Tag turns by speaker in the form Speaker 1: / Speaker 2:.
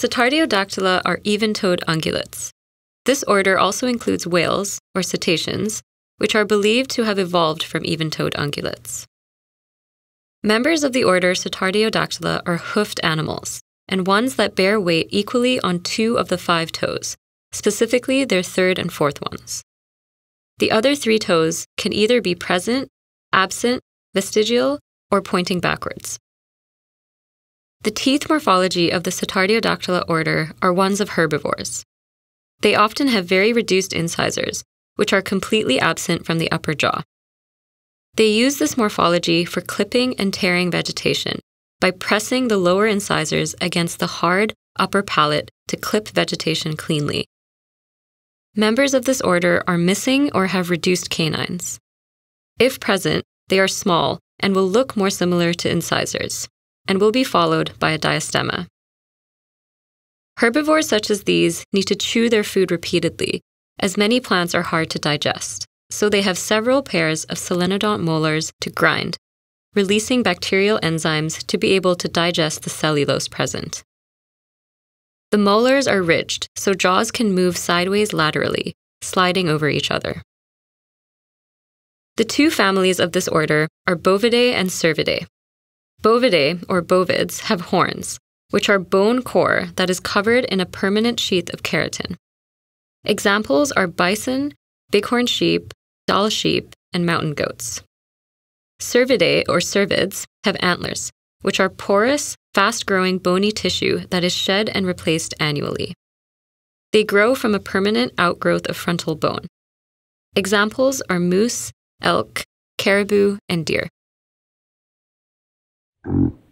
Speaker 1: Cetartiodactyla are even toed ungulates. This order also includes whales, or cetaceans, which are believed to have evolved from even toed ungulates. Members of the order Cetartiodactyla are hoofed animals, and ones that bear weight equally on two of the five toes, specifically their third and fourth ones. The other three toes can either be present, absent, vestigial, or pointing backwards. The teeth morphology of the Cetartiodactyla order are ones of herbivores. They often have very reduced incisors, which are completely absent from the upper jaw. They use this morphology for clipping and tearing vegetation by pressing the lower incisors against the hard upper palate to clip vegetation cleanly. Members of this order are missing or have reduced canines. If present, they are small and will look more similar to incisors, and will be followed by a diastema. Herbivores such as these need to chew their food repeatedly, as many plants are hard to digest, so they have several pairs of selenodont molars to grind, releasing bacterial enzymes to be able to digest the cellulose present. The molars are ridged, so jaws can move sideways laterally, sliding over each other. The two families of this order are Bovidae and Cervidae. Bovidae, or bovids, have horns, which are bone core that is covered in a permanent sheath of keratin. Examples are bison, bighorn sheep, Dall sheep, and mountain goats. Cervidae, or cervids, have antlers, which are porous, fast growing bony tissue that is shed and replaced annually. They grow from a permanent outgrowth of frontal bone. Examples are moose, elk, caribou, and deer.
Speaker 2: Mm-hmm.